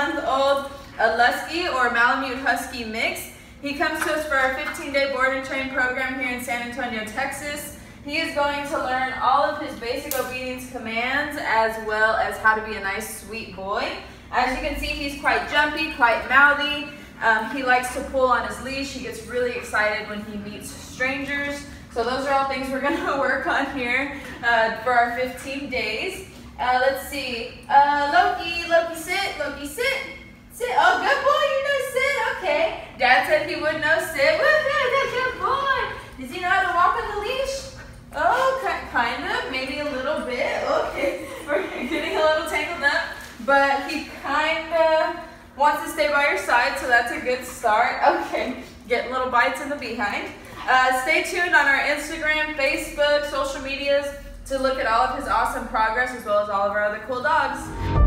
five month old Alusky or Malamute Husky mix. He comes to us for our 15 day board and train program here in San Antonio, Texas. He is going to learn all of his basic obedience commands as well as how to be a nice, sweet boy. As you can see, he's quite jumpy, quite mouthy. Um, he likes to pull on his leash. He gets really excited when he meets strangers. So those are all things we're gonna work on here uh, for our 15 days. Uh, let's see. Uh, Loki, Loki sit, Loki sit, sit. Oh, good boy, you know sit. Okay. Dad said he would know sit. Good boy. Does he know how to walk on the leash? Oh, kind of, maybe a little bit. Okay, we're getting a little tangled up, but he kind of wants to stay by your side, so that's a good start. Okay, getting little bites in the behind. Uh, stay tuned on our Instagram, Facebook, social medias to look at all of his awesome progress as well as all of our other cool dogs.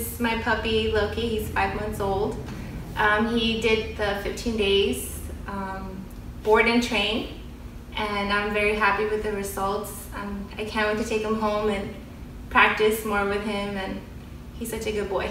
Is my puppy Loki. He's five months old. Um, he did the 15 days um, board and train, and I'm very happy with the results. Um, I can't wait to take him home and practice more with him, and he's such a good boy.